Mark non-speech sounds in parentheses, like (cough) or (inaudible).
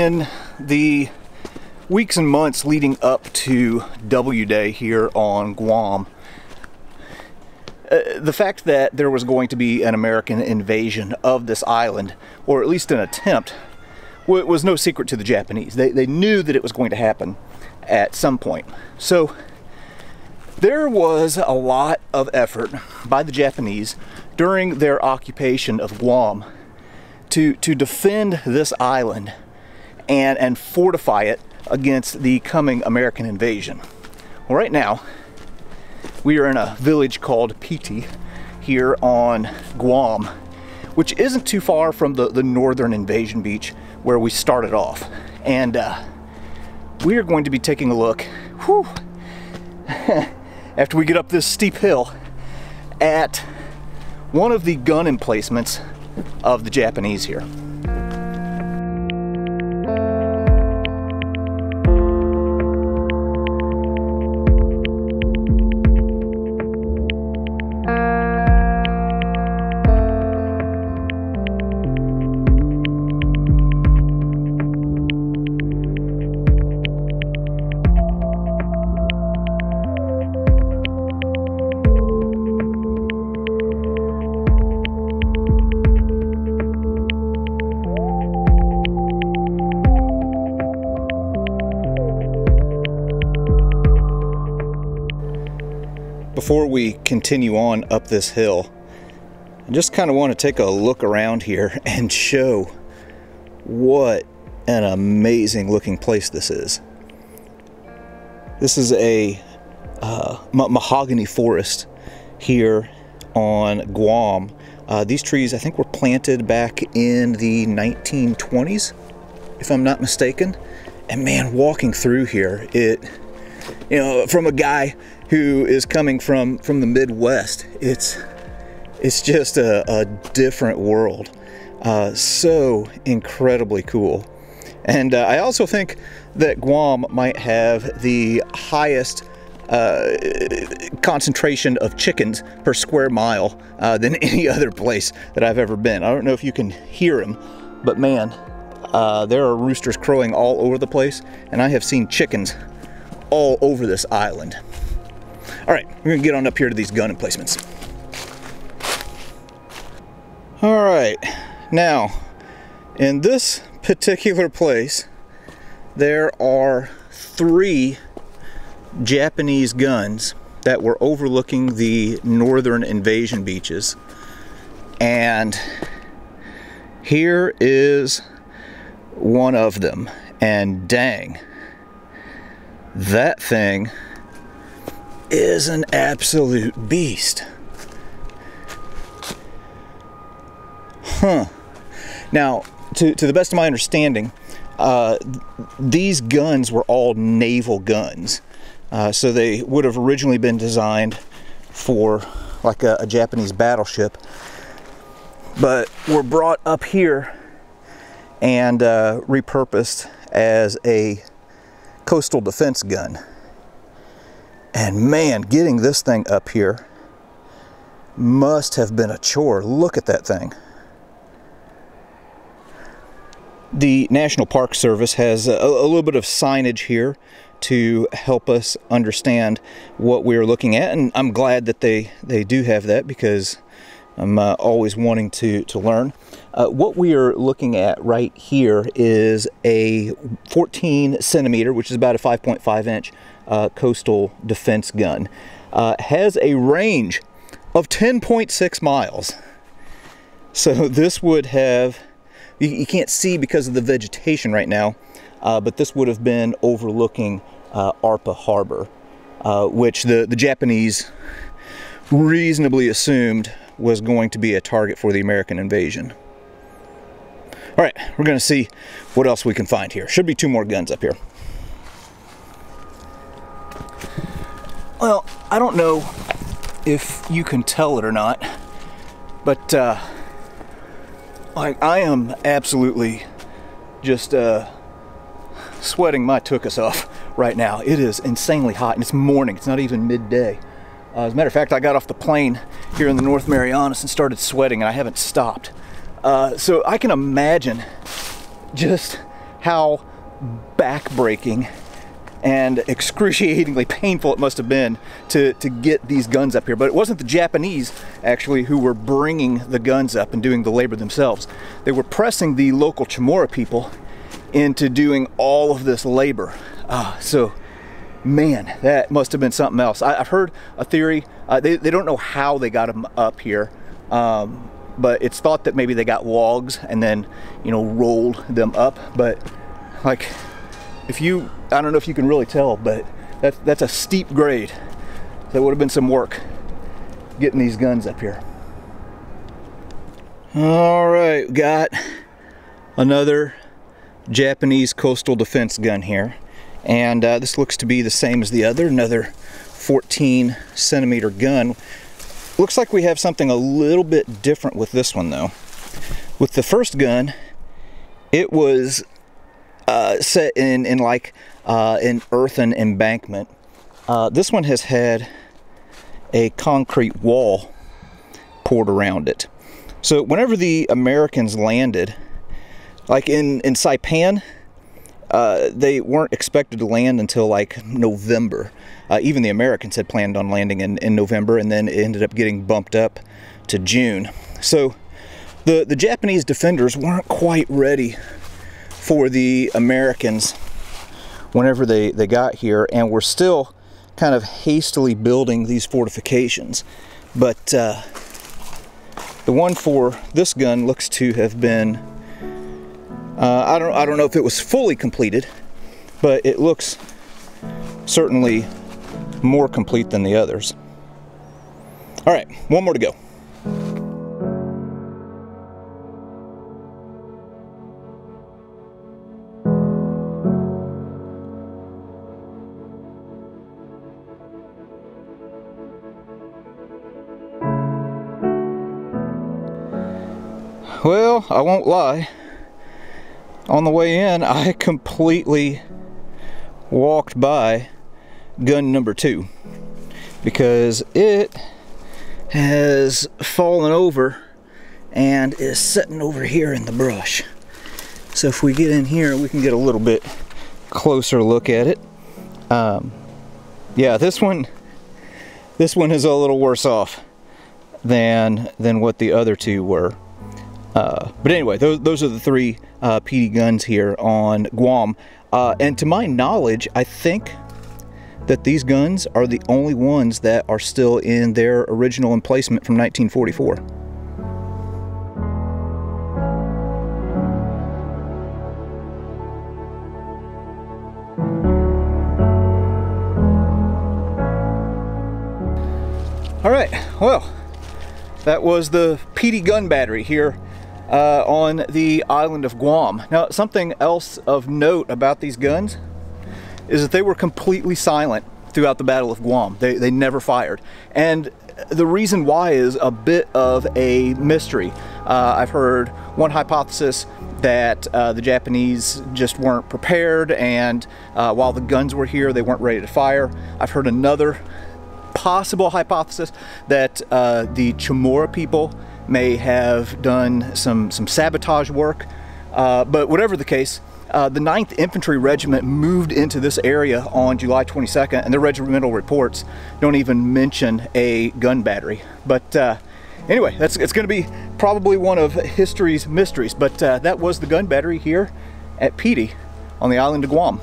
in the weeks and months leading up to W Day here on Guam, uh, the fact that there was going to be an American invasion of this island, or at least an attempt, was no secret to the Japanese. They, they knew that it was going to happen at some point. So there was a lot of effort by the Japanese during their occupation of Guam to, to defend this island and, and fortify it against the coming American invasion. Well, right now, we are in a village called Piti here on Guam, which isn't too far from the, the northern invasion beach where we started off. And uh, we are going to be taking a look, whew, (laughs) after we get up this steep hill, at one of the gun emplacements of the Japanese here. Before we continue on up this hill, I just kind of want to take a look around here (laughs) and show what an amazing looking place this is. This is a uh, mahogany forest here on Guam. Uh, these trees, I think, were planted back in the 1920s, if I'm not mistaken. And man, walking through here, it, you know, from a guy who is coming from from the Midwest. It's it's just a, a different world. Uh, so incredibly cool. And uh, I also think that Guam might have the highest uh, concentration of chickens per square mile uh, than (laughs) any other place that I've ever been. I don't know if you can hear them, but man, uh, there are roosters crowing all over the place, and I have seen chickens all over this island. All right, we're gonna get on up here to these gun emplacements. All right, now, in this particular place, there are three Japanese guns that were overlooking the northern invasion beaches. And here is one of them. And dang, that thing is an absolute beast. Huh. Now, to, to the best of my understanding, uh, these guns were all naval guns. Uh, so they would have originally been designed for like a, a Japanese battleship, but were brought up here and uh, repurposed as a coastal defense gun. And man, getting this thing up here must have been a chore. Look at that thing. The National Park Service has a, a, little bit of signage here to help us understand what we're looking at, and I'm glad that they, they do have that because I'm uh, always wanting to, to learn. Uh, what we are looking at right here is a 14 centimeter, which is about a 5.5 inch uh, coastal defense gun. Uh, has a range of 10.6 miles. So this would have, you, you, can't see because of the vegetation right now, uh, but this would have been overlooking uh, Apra Harbor, uh, which the, the Japanese reasonably assumed was going to be a target for the American invasion. All right, we're gonna see what else we can find here. Should be two more guns up here. Well, I don't know if you can tell it or not, but uh, like I am absolutely just uh, sweating my tuchus off right now. It is insanely hot, and it's morning. It's not even midday. Uh, as a matter of fact, I got off the plane here in the North Marianas and started sweating, and I haven't stopped. Uh, so I can imagine just how backbreaking and excruciatingly (laughs) painful it must have been to, to get these guns up here. But it wasn't the Japanese, actually, who were bringing the guns up and doing the labor themselves. They were pressing the local Chamorro people into doing all of this labor. Uh, so, man, that must have been something else. I, have heard a theory. Uh, they, they don't know how they got them up here. Um, but it's thought that maybe they got logs and then, you know, rolled them up. But like, if you, I don't know if you can really tell, but that's, that's a steep grade. That would have been some work getting these guns up here. All right, got another Japanese coastal defense gun here. And uh, this looks to be the same as the other, another 14 centimeter gun. Looks like we have something a little bit different with this one though. With the first gun, it was uh, set in, in like uh, an earthen embankment. Uh, this one has had a concrete wall poured around it. So whenever the Americans landed, like in, in Saipan, uh, they weren't expected to land until like November. Uh, even the Americans had planned on landing in, in November and then it ended up getting bumped up to June. So the, the Japanese defenders weren't quite ready for the Americans whenever they, they got here and were still kind of hastily building these fortifications. But uh, the one for this gun looks to have been, uh, I, don't, I don't know if it was fully completed, but it looks certainly more complete than the others. All right, one more to go. Well, I won't lie. On the way in, I (laughs) completely walked by gun number two because it has fallen over and is sitting over here in the brush. So if we get in here, we can get a little bit closer look at it. Um, yeah, this one, this one is a little worse off than than what the other two were. Uh, but anyway, those, those are the three uh, Piti guns here on Guam. Uh, and to my knowledge, I think that these guns are the only ones that are still in their original emplacement from 1944. All right, well, that was the Piti gun battery here uh, on the island of Guam. Now, something else of note about these guns is that they were completely silent throughout the Battle of Guam. They, they never fired. And the reason why is a bit of a mystery. Uh, I've heard one hypothesis that uh, the Japanese just weren't prepared and uh, while the guns were here they weren't ready to fire. I've heard another possible hypothesis that uh, the Chamorro people may have done some, some sabotage work. Uh, but whatever the case, uh, the 9th Infantry Regiment moved into this area on July 22nd, and the regimental reports don't even mention a gun battery. But uh, anyway, that's it's going to be probably one of history's mysteries. But uh, that was the gun battery here at Piti on the island of Guam.